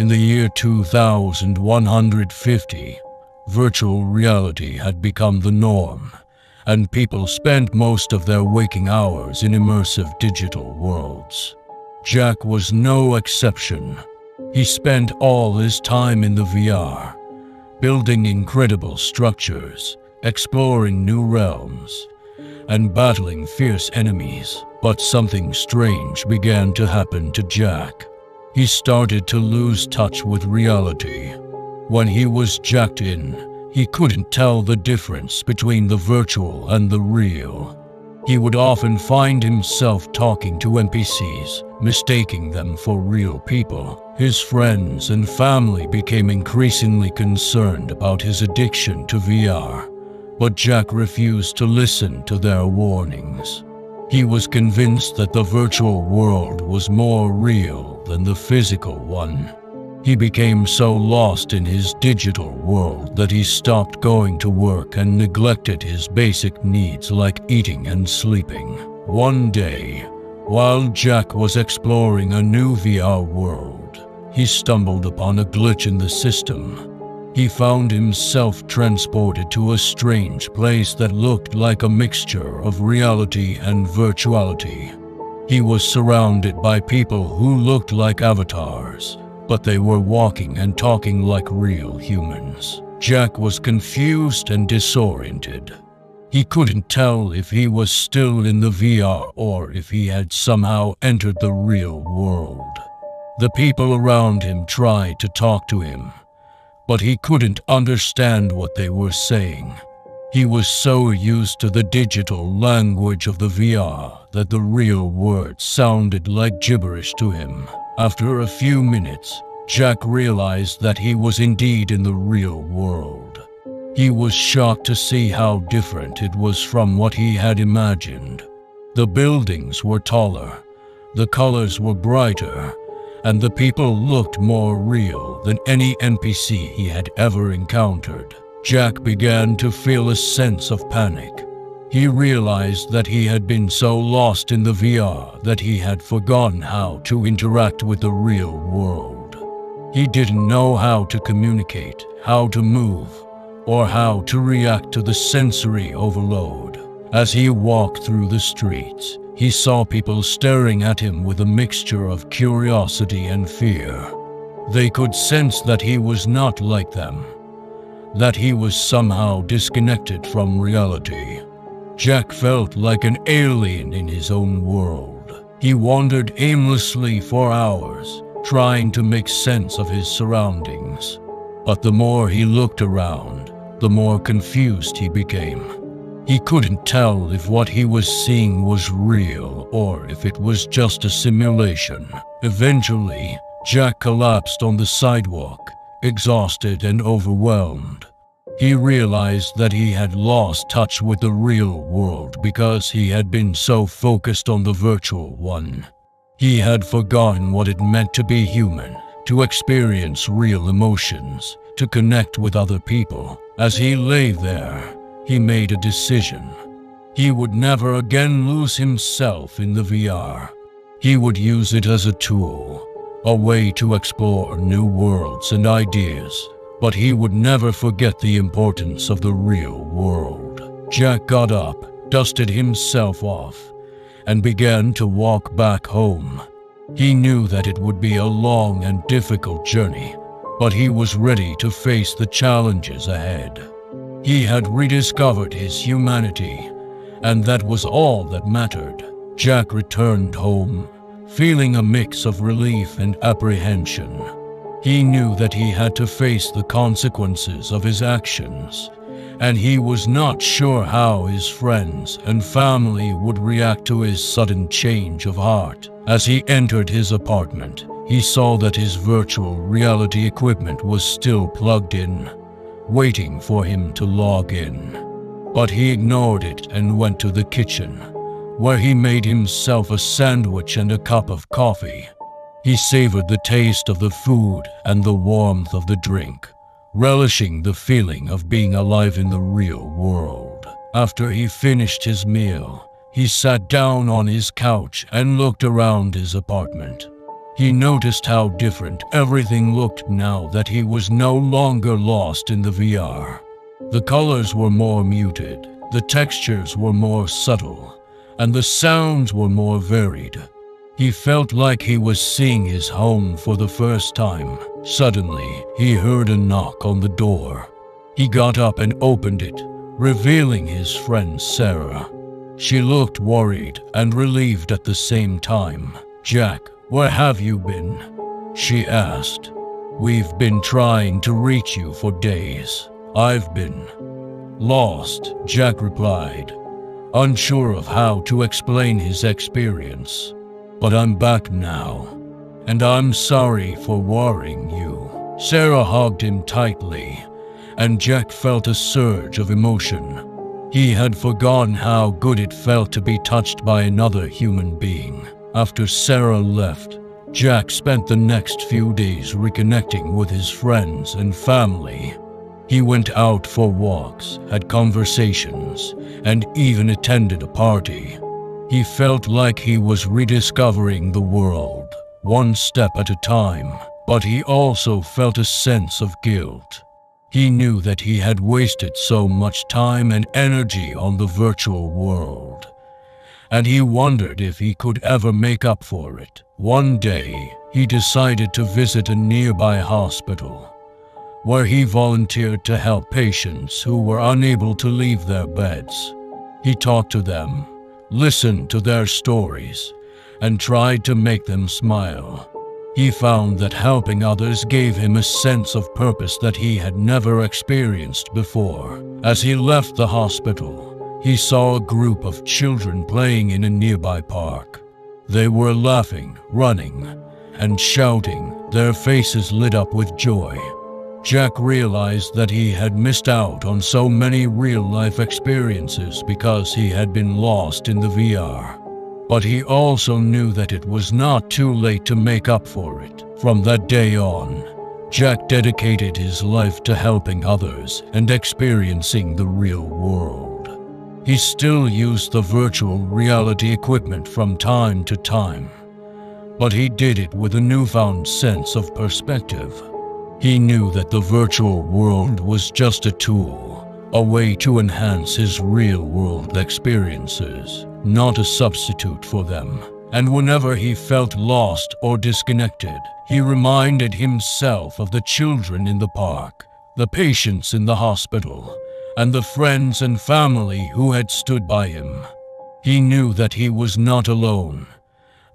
In the year 2150, virtual reality had become the norm, and people spent most of their waking hours in immersive digital worlds. Jack was no exception. He spent all his time in the VR, building incredible structures, exploring new realms, and battling fierce enemies. But something strange began to happen to Jack. He started to lose touch with reality. When he was jacked in, he couldn't tell the difference between the virtual and the real. He would often find himself talking to NPCs, mistaking them for real people. His friends and family became increasingly concerned about his addiction to VR, but Jack refused to listen to their warnings. He was convinced that the virtual world was more real than the physical one. He became so lost in his digital world that he stopped going to work and neglected his basic needs like eating and sleeping. One day, while Jack was exploring a new VR world, he stumbled upon a glitch in the system. He found himself transported to a strange place that looked like a mixture of reality and virtuality. He was surrounded by people who looked like avatars, but they were walking and talking like real humans. Jack was confused and disoriented. He couldn't tell if he was still in the VR or if he had somehow entered the real world. The people around him tried to talk to him, but he couldn't understand what they were saying. He was so used to the digital language of the VR that the real words sounded like gibberish to him. After a few minutes, Jack realized that he was indeed in the real world. He was shocked to see how different it was from what he had imagined. The buildings were taller, the colors were brighter, and the people looked more real than any NPC he had ever encountered. Jack began to feel a sense of panic. He realized that he had been so lost in the VR that he had forgotten how to interact with the real world. He didn't know how to communicate, how to move, or how to react to the sensory overload. As he walked through the streets, he saw people staring at him with a mixture of curiosity and fear. They could sense that he was not like them, that he was somehow disconnected from reality. Jack felt like an alien in his own world. He wandered aimlessly for hours, trying to make sense of his surroundings. But the more he looked around, the more confused he became. He couldn't tell if what he was seeing was real or if it was just a simulation. Eventually, Jack collapsed on the sidewalk, exhausted and overwhelmed. He realized that he had lost touch with the real world because he had been so focused on the virtual one. He had forgotten what it meant to be human, to experience real emotions, to connect with other people. As he lay there, he made a decision. He would never again lose himself in the VR. He would use it as a tool, a way to explore new worlds and ideas but he would never forget the importance of the real world. Jack got up, dusted himself off, and began to walk back home. He knew that it would be a long and difficult journey, but he was ready to face the challenges ahead. He had rediscovered his humanity, and that was all that mattered. Jack returned home, feeling a mix of relief and apprehension. He knew that he had to face the consequences of his actions, and he was not sure how his friends and family would react to his sudden change of heart. As he entered his apartment, he saw that his virtual reality equipment was still plugged in, waiting for him to log in. But he ignored it and went to the kitchen, where he made himself a sandwich and a cup of coffee. He savored the taste of the food and the warmth of the drink, relishing the feeling of being alive in the real world. After he finished his meal, he sat down on his couch and looked around his apartment. He noticed how different everything looked now that he was no longer lost in the VR. The colors were more muted, the textures were more subtle, and the sounds were more varied. He felt like he was seeing his home for the first time. Suddenly, he heard a knock on the door. He got up and opened it, revealing his friend Sarah. She looked worried and relieved at the same time. Jack, where have you been? She asked. We've been trying to reach you for days. I've been lost, Jack replied, unsure of how to explain his experience. But I'm back now, and I'm sorry for worrying you. Sarah hugged him tightly, and Jack felt a surge of emotion. He had forgotten how good it felt to be touched by another human being. After Sarah left, Jack spent the next few days reconnecting with his friends and family. He went out for walks, had conversations, and even attended a party. He felt like he was rediscovering the world, one step at a time, but he also felt a sense of guilt. He knew that he had wasted so much time and energy on the virtual world and he wondered if he could ever make up for it. One day, he decided to visit a nearby hospital, where he volunteered to help patients who were unable to leave their beds. He talked to them, listened to their stories, and tried to make them smile. He found that helping others gave him a sense of purpose that he had never experienced before. As he left the hospital, he saw a group of children playing in a nearby park. They were laughing, running, and shouting, their faces lit up with joy. Jack realized that he had missed out on so many real-life experiences because he had been lost in the VR. But he also knew that it was not too late to make up for it. From that day on, Jack dedicated his life to helping others and experiencing the real world. He still used the virtual reality equipment from time to time, but he did it with a newfound sense of perspective. He knew that the virtual world was just a tool, a way to enhance his real-world experiences, not a substitute for them. And whenever he felt lost or disconnected, he reminded himself of the children in the park, the patients in the hospital, and the friends and family who had stood by him. He knew that he was not alone,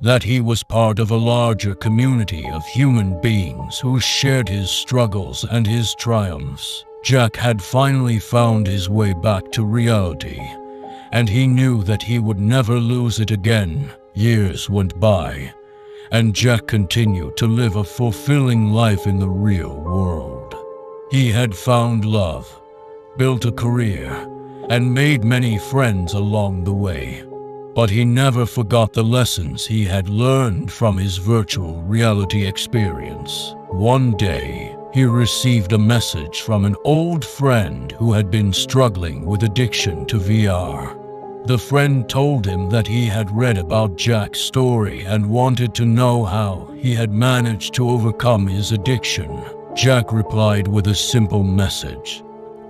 that he was part of a larger community of human beings who shared his struggles and his triumphs. Jack had finally found his way back to reality, and he knew that he would never lose it again. Years went by, and Jack continued to live a fulfilling life in the real world. He had found love, built a career, and made many friends along the way. But he never forgot the lessons he had learned from his virtual reality experience. One day, he received a message from an old friend who had been struggling with addiction to VR. The friend told him that he had read about Jack's story and wanted to know how he had managed to overcome his addiction. Jack replied with a simple message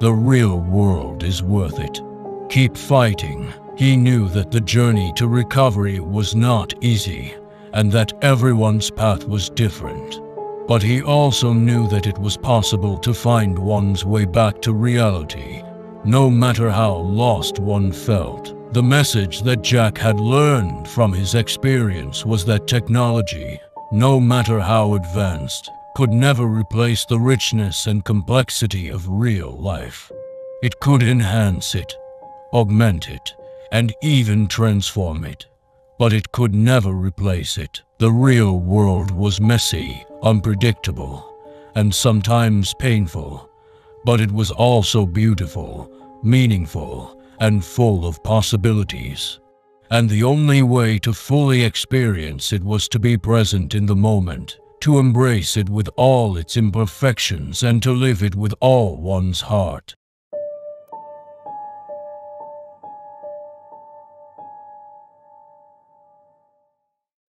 the real world is worth it. Keep fighting. He knew that the journey to recovery was not easy and that everyone's path was different. But he also knew that it was possible to find one's way back to reality, no matter how lost one felt. The message that Jack had learned from his experience was that technology, no matter how advanced, could never replace the richness and complexity of real life. It could enhance it, augment it, and even transform it. But it could never replace it. The real world was messy, unpredictable, and sometimes painful. But it was also beautiful, meaningful, and full of possibilities. And the only way to fully experience it was to be present in the moment to embrace it with all its imperfections and to live it with all one's heart.